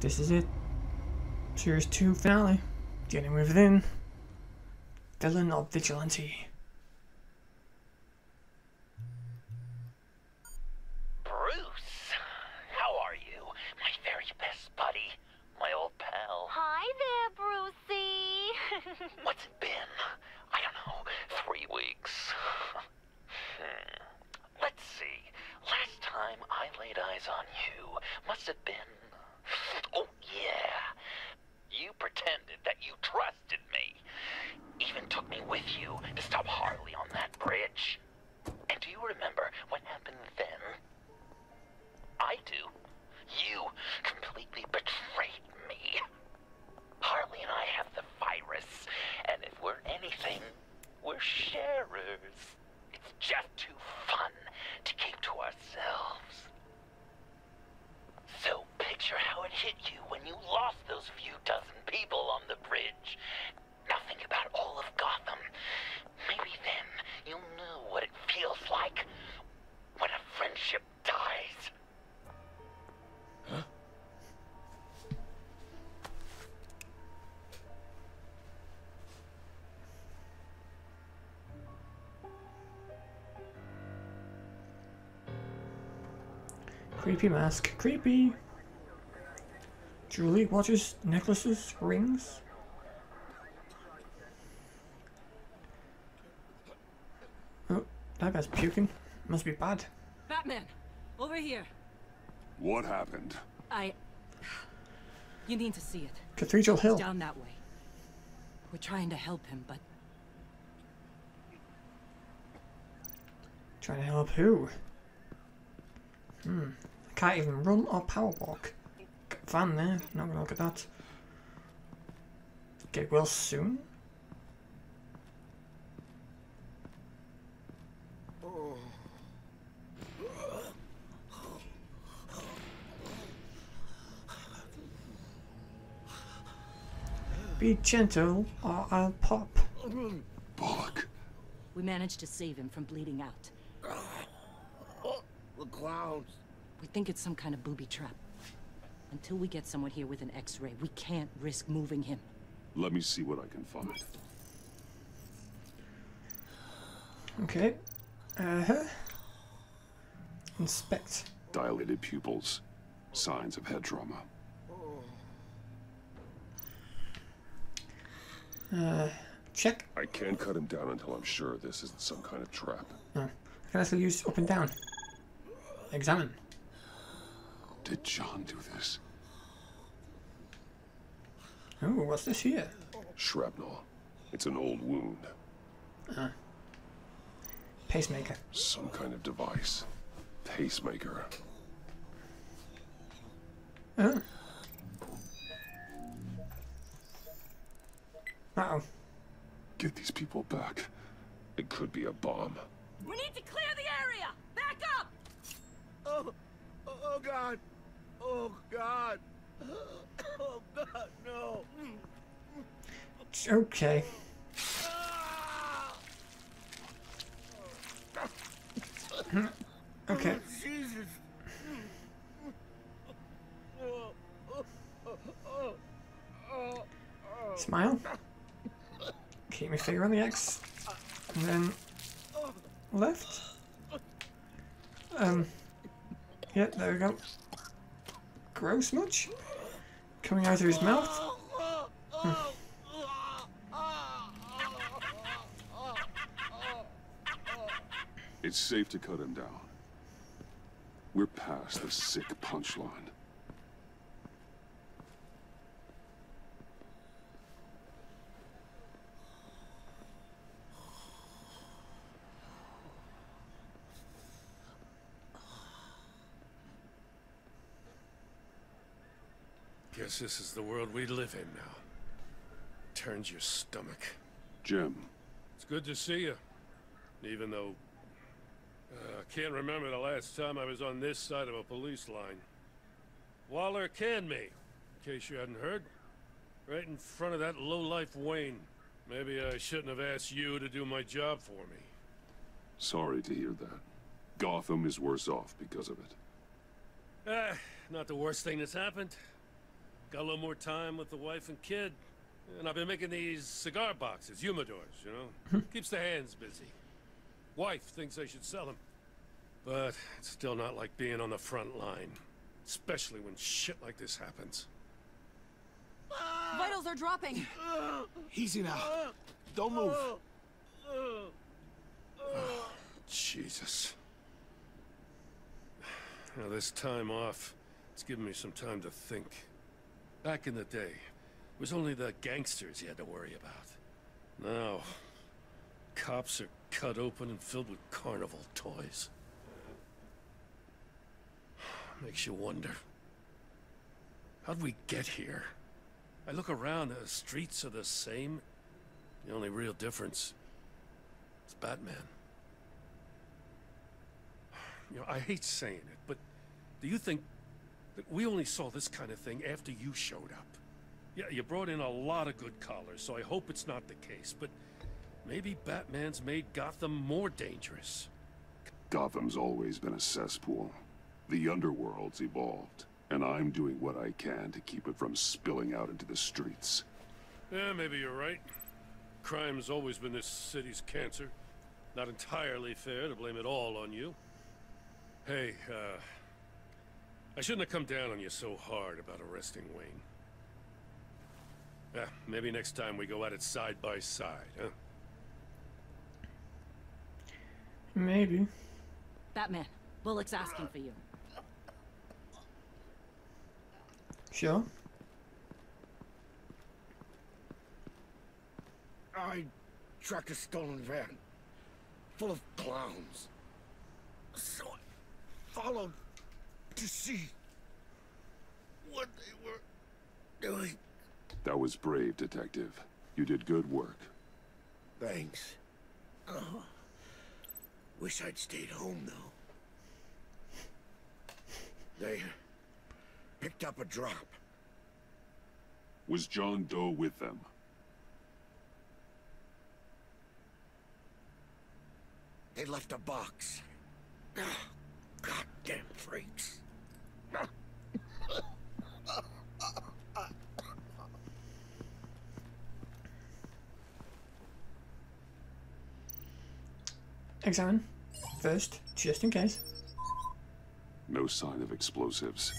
This is it. Series 2 finale. Getting within. Villain of Vigilante. Bruce, how are you? My very best buddy, my old pal. Hi there, Brucey. What's it been? I don't know, three weeks. Hmm. Let's see. Last time I laid eyes on you must have been. Oh, yeah. You pretended that you trusted me. Even took me with you to stop Harley on that bridge. And do you remember what happened then? I do. You completely betrayed me. Harley and I have the virus, and if we're anything, we're sharers. It's just too fun to keep to ourselves. So you when you lost those few dozen people on the bridge. Now think about all of Gotham. Maybe then you'll know what it feels like when a friendship dies. Creepy mask. Creepy. Jewelry, watches, necklaces, rings. Oh, that guy's puking. Must be bad. Batman, over here. What happened? I. You need to see it. Cathedral Hill. It's down that way. We're trying to help him, but Trying to help who? Hmm. I can't even run or power walk. Got a Van there. Not gonna look at that. Get well soon. Be gentle or I'll pop. Bullock. we managed to save him from bleeding out. The clowns. We think it's some kind of booby trap. Until we get someone here with an X-ray, we can't risk moving him. Let me see what I can find. Okay. Uh huh. Inspect. Dilated pupils. Signs of head trauma. Uh, check. I can't cut him down until I'm sure this isn't some kind of trap. No. I can also use up and down. Examine. Did John do this? Oh, what's this here? Shrapnel. It's an old wound. Pacemaker. Some kind of device. Pacemaker. Oh. Uh oh. Get these people back. It could be a bomb. We need to clear the area! Back up! Oh, oh God. Oh God. Oh God, no. Okay. Okay. Jesus. Smile. Keep my finger on the X. And then left. Um. Yeah, there we go. Gross much? Coming out of his mouth? It's safe to cut him down. We're past the sick punchline. This is the world we live in now. Turns your stomach. Jim, It's good to see you. Even though... Uh, I can't remember the last time I was on this side of a police line. Waller canned me, in case you hadn't heard. Right in front of that low-life Wayne. Maybe I shouldn't have asked you to do my job for me. sorry to hear that. Gotham is worse off because of it. Ah, not the worst thing that's happened. Got a little more time with the wife and kid. And I've been making these cigar boxes, humidors, you know? Keeps the hands busy. Wife thinks I should sell them. But it's still not like being on the front line. Especially when shit like this happens. Vitals are dropping. Easy now. Don't move. Jesus. Now, this time off, it's given me some time to think. Back in the day, it was only the gangsters you had to worry about. Now, cops are cut open and filled with carnival toys. Makes you wonder. How'd we get here? I look around, the streets are the same. The only real difference is Batman. You know, I hate saying it, but do you think we only saw this kind of thing after you showed up? Yeah, you brought in a lot of good callers, so I hope it's not the case, but maybe Batman's made Gotham more dangerous. Gotham's always been a cesspool. The underworld's evolved, and I'm doing what I can to keep it from spilling out into the streets. Yeah, maybe you're right. Crime's always been this city's cancer. Not entirely fair to blame it all on you. Hey, uh... I shouldn't have come down on you so hard about arresting Wayne. Yeah, maybe next time we go at it side by side, huh? Maybe. Batman, Bullock's asking for you. Sure. I tracked a stolen van full of clowns. So I followed to see what they were doing. That was brave, Detective. You did good work. Thanks. Oh, wish I'd stayed home, though. They picked up a drop. Was John Doe with them? They left a box. Ah, Goddamn freaks. Examine. First, just in case. No sign of explosives.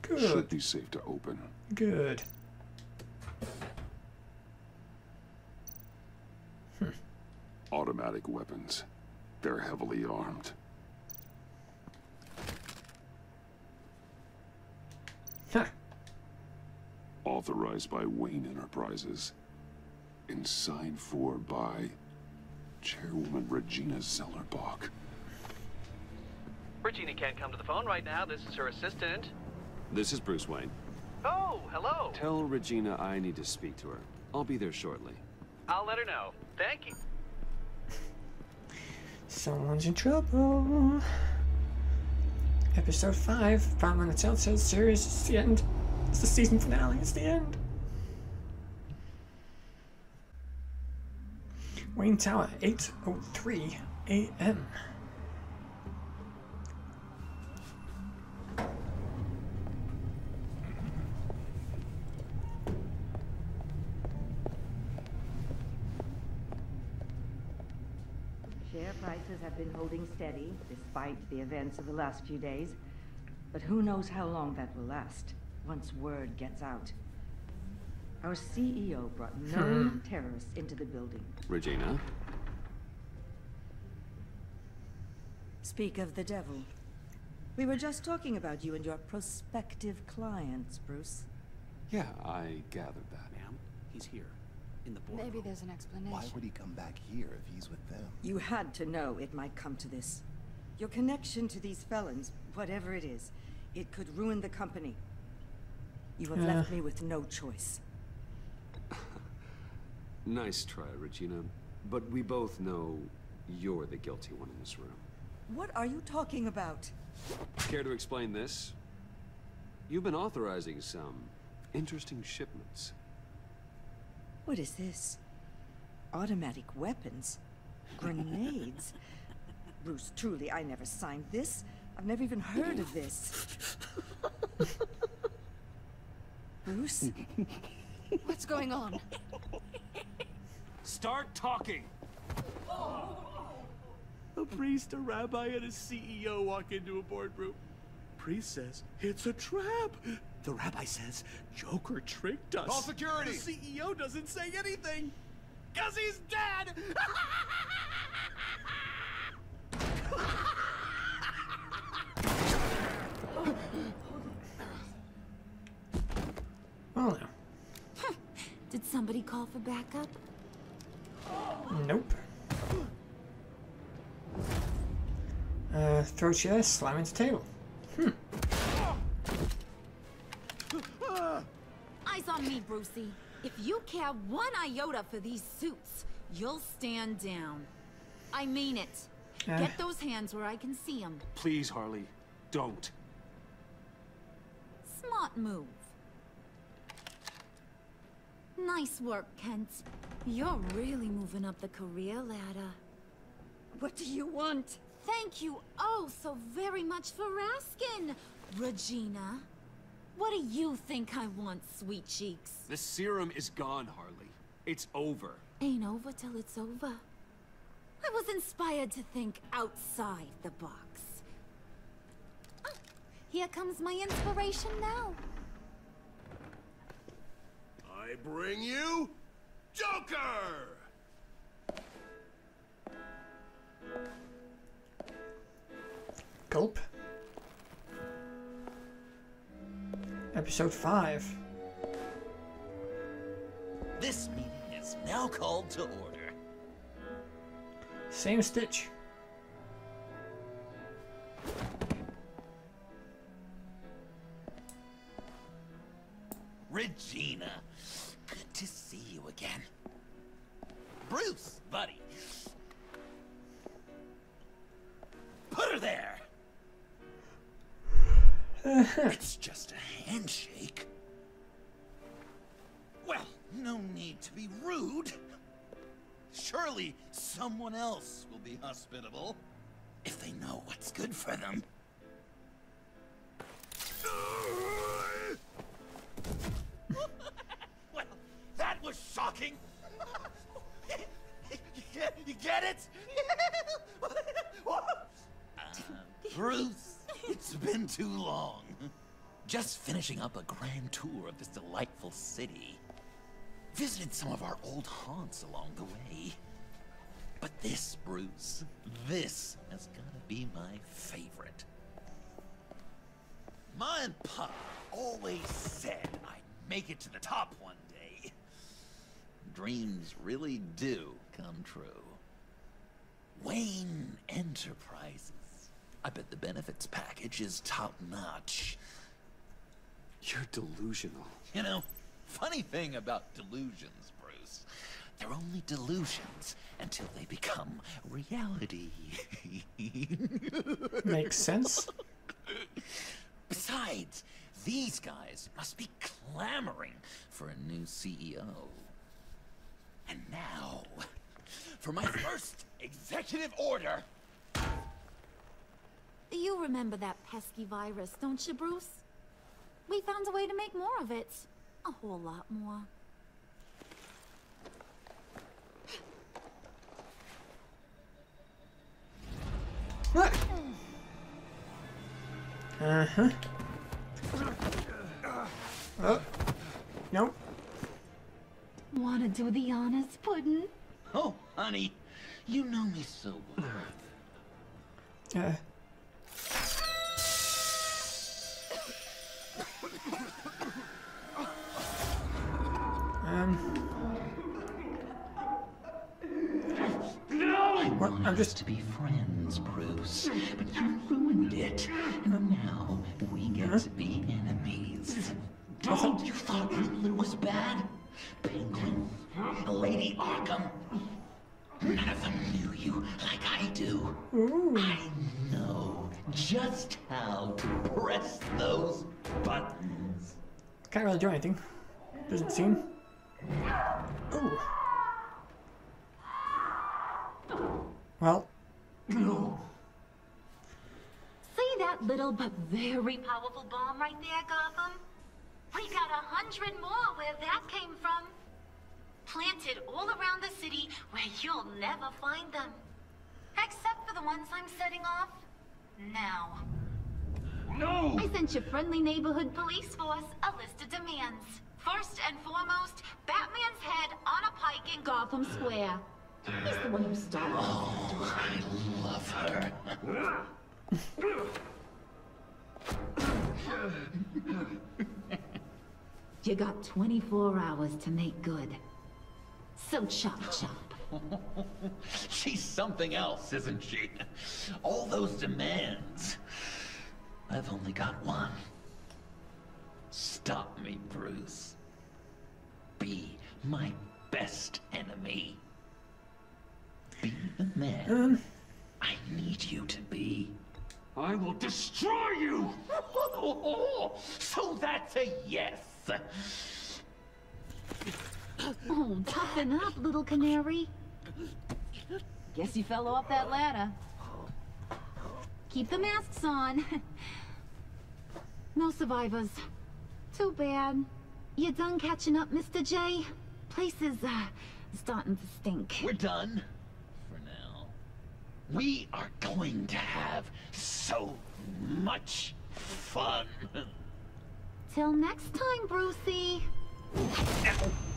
Good. Should be safe to open. Good. Automatic weapons. They're heavily armed. Ha! Authorized by Wayne Enterprises. And signed for by Chairwoman Regina Zellerbach. Regina can't come to the phone right now. This is her assistant. This is Bruce Wayne. Oh, hello. Tell Regina I need to speak to her. I'll be there shortly. I'll let her know. Thank you. Someone's in trouble. Episode 5, Batman the Telltale series. It's the end. It's the season finale. It's the end. Wayne Tower, 8.03 a.m. Share prices have been holding steady despite the events of the last few days. But who knows how long that will last once word gets out. Our CEO brought known hmm. terrorists into the building. Regina? Speak of the devil. We were just talking about you and your prospective clients, Bruce. Yeah, I gathered that. Ma'am, he's here. In the boardroom. Maybe there's an explanation. Why would he come back here if he's with them? You had to know it might come to this. Your connection to these felons, whatever it is, it could ruin the company. You have Yeah. left me with no choice. Nice try, Regina. But we both know you're the guilty one in this room. What are you talking about? Care to explain this? You've been authorizing some interesting shipments. What is this? Automatic weapons? Grenades? Bruce, truly, I never signed this. I've never even heard of this. Bruce? What's going on? Start talking! A priest, a rabbi, and a CEO walk into a boardroom. Priest says, it's a trap. The rabbi says, Joker tricked us. Call security. The CEO doesn't say anything. Cause he's dead! Well now. Did somebody call for backup? Nope. Uh, throw chair, slam into table. Hmm. Eyes on me, Brucey. If you care one iota for these suits, you'll stand down. I mean it. Uh. Get those hands where I can see them. Please, Harley, don't. Smart move. Nice work, Kent. You're really moving up the career ladder. What do you want? Thank you oh so very much for asking, Regina. What do you think I want, sweet cheeks? The serum is gone, Harley. It's over. Ain't over till it's over. I was inspired to think outside the box. Ah, here comes my inspiration now. I bring you Joker! Gulp. Episode 5. This meeting is now called to order. Same stitch. Regina, good to see you again. Bruce, buddy. Put her there. it's just a handshake. Well, no need to be rude. Surely someone else will be hospitable if they know what's good for them. Too long. Just finishing up a grand tour of this delightful city. Visited some of our old haunts along the way. But this, Bruce, this has gotta be my favorite. Ma and Pa always said I'd make it to the top one day. Dreams really do come true. Wayne Enterprises. I bet the benefits package is top notch. You're delusional. You know, funny thing about delusions, Bruce. They're only delusions until they become reality. Makes sense. Besides, these guys must be clamoring for a new CEO. And now, for my first executive order. You remember that pesky virus, don't you, Bruce? We found a way to make more of it. A whole lot more. Uh huh. Oh. Nope. Wanna do the honors, Puddin'? Oh, honey, you know me so well. Uh. Just to be friends, Bruce, but you ruined it, and now we get to be enemies. Oh, you thought Riddler was bad? Penguin, Lady Arkham. None of them knew you like I do. I know just how to press those buttons. Can't really do anything. Doesn't seem. Ooh. Oh. Well. See that little but very powerful bomb right there, Gotham? We got a hundred more where that came from. Planted all around the city where you'll never find them. Except for the ones I'm setting off now. No! I sent your friendly neighborhood police force a list of demands. First and foremost, Batman's head on a pike in Gotham Square. He's the one who started. Oh, I love her. You got 24 hours to make good. So chop chop. She's something else, isn't she? All those demands. I've only got one. Stop me, Bruce. Be my best enemy. Be the man I need you to be. I will destroy you! so that's a yes! Oh, toughen up, little canary. Guess you fell off that ladder. Keep the masks on. no survivors. Too bad. You done catching up, Mr. J? Place is, uh, starting to stink. We're done. We are going to have so much fun. Till next time, Brucey.